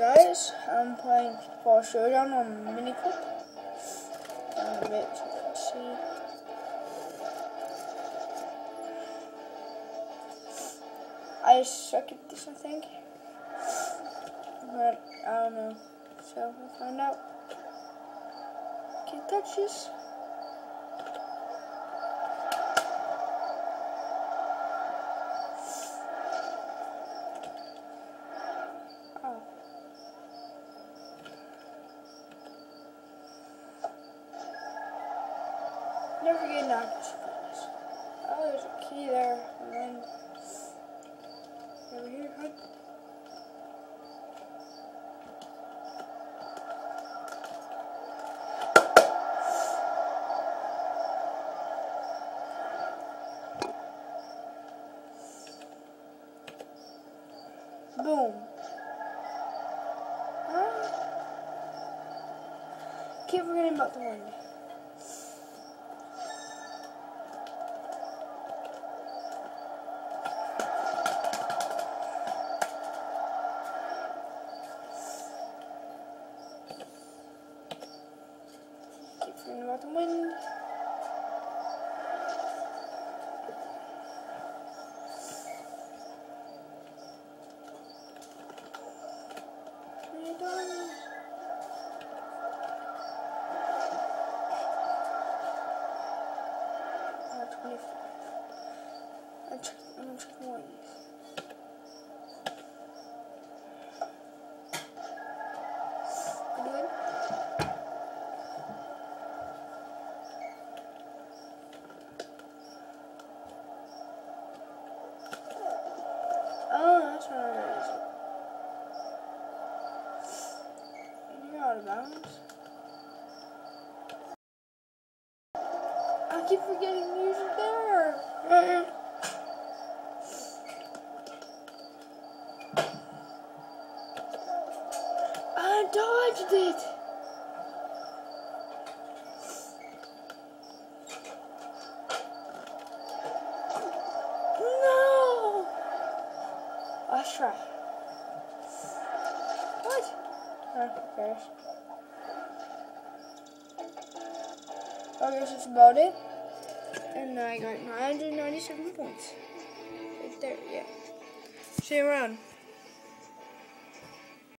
guys, I'm playing Fall Showdown on. Um, bit, so you can see. I suck at this, I think. But, I don't know. So, we'll find out. Can't touch this. Oh. Never to this. Oh, there's a key there. And then over here, huh? Boom. Huh? Keep forgetting about the wind. Forgetting about the wind. We're done. 25. I'm check, I'm gonna check one of these. Good win? Oh, that's what it is. You're out of bounds. I keep forgetting to there. I dodged it. No. Let's try. What? Oh, who cares? I guess that's about it. And I got 997 points. Right there, yeah. See you around.